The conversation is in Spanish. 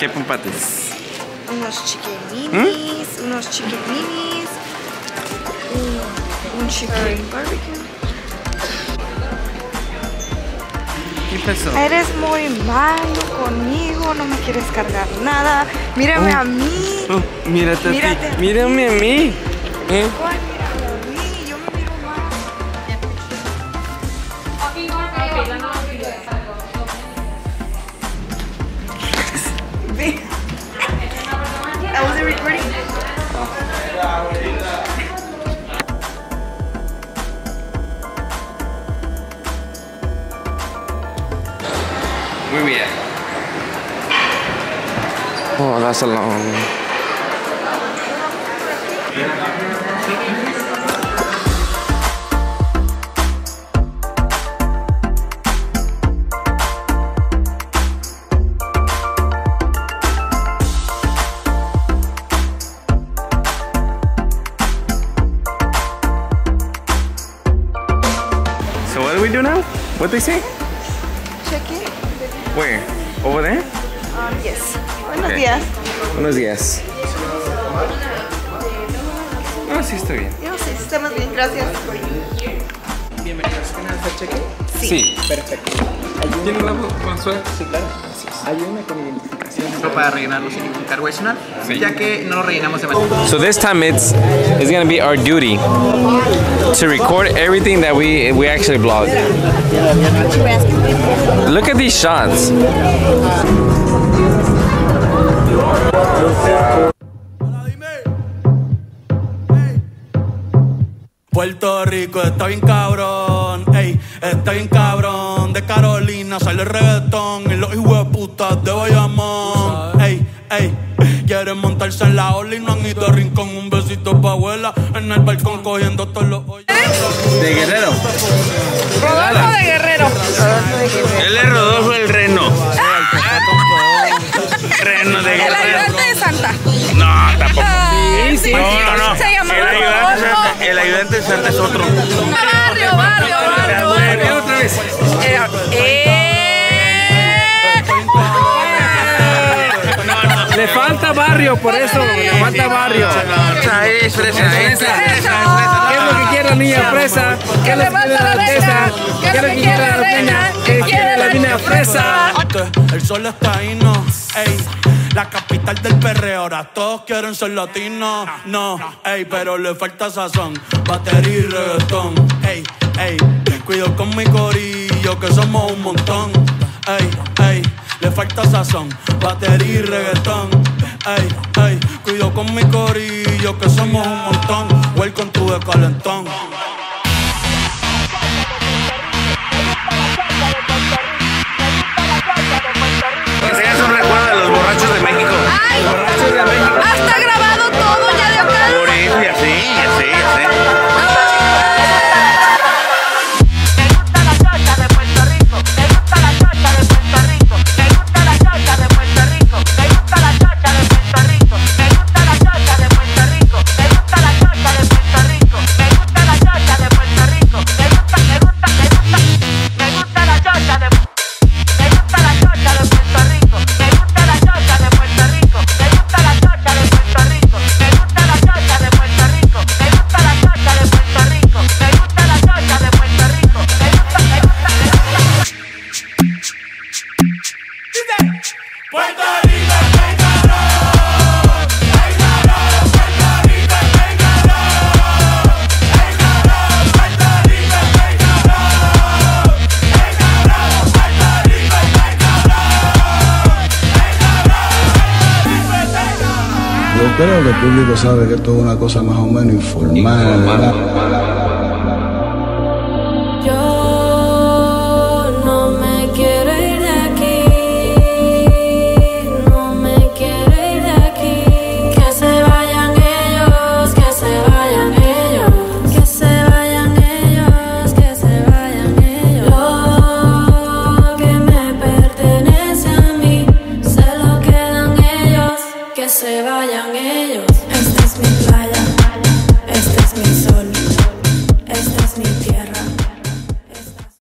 ¿Qué pompates? Unos chiqueninis, unos chiqueninis, un, un chicken barbecue. ¿Qué pasó? Eres muy malo conmigo, no me quieres cargar nada. Mírame a mí. Oh, mírate a ti. Mírate. Mírame a mí. ¿Eh? Muy. Oh, that's a long. So what do we do now? What they say? Check. Where? Over there? Um, yes. Buenos Ok. días. Buenos días. Ah, sí, está bien. Yo sí, estamos bien, gracias. Bienvenidos. ¿Tienen hacer cheque? Sí. Perfecto. ¿Tiene la consola? Sí, claro. Ayúdame con identificación. Para rellenarlo sin ningún cargo adicional, ya que no lo rellenamos de manera. So this time it's it's gonna be our duty to record everything that we we actually vlog. Look at these shots. Puerto Rico está bien cabrón, ey, está bien cabrón. De Carolina sale el reggaetón y los hijos de putas de Bayamón, ey, ey. Quieren montarse en la ola y no han ido a rincón. Un besito pa' abuela en el balcón cogiendo todos los hoyos. De Guerrero. Rodolfo de Guerrero. Él es Rodolfo el Reno. Reno de El Guerrero. ayudante de Santa. No, tampoco. Sí, sí. No, no, no. Se llama El ayudante, de Rodolfo. Santa, el ayudante de Santa es otro. Barrio, barrio. Otra vez. Eh, eh. Le falta barrio, por eso, le falta barrio. Fresa. ¿Qué es lo que quiere la niña fresa? ¿Qué es lo que quiere la alteza? ¿Qué es lo que quiere la peña? ¿Qué quiere la niña fresa? El sol está ahí, no, ey. La capital del perreo, ahora todos quieren ser latinos. No, ey, pero le falta sazón, batería y reggaetón. Ey, ey, cuido con mi corillo que somos un montón. Ey, ey, le falta sazón, batería y reggaetón. Ey, ey, cuido con mi corillo que somos un montón. Welcome to the calentón. Yo creo que el público sabe que esto es una cosa más o menos informal. se vayan ellos. Esta es mi playa.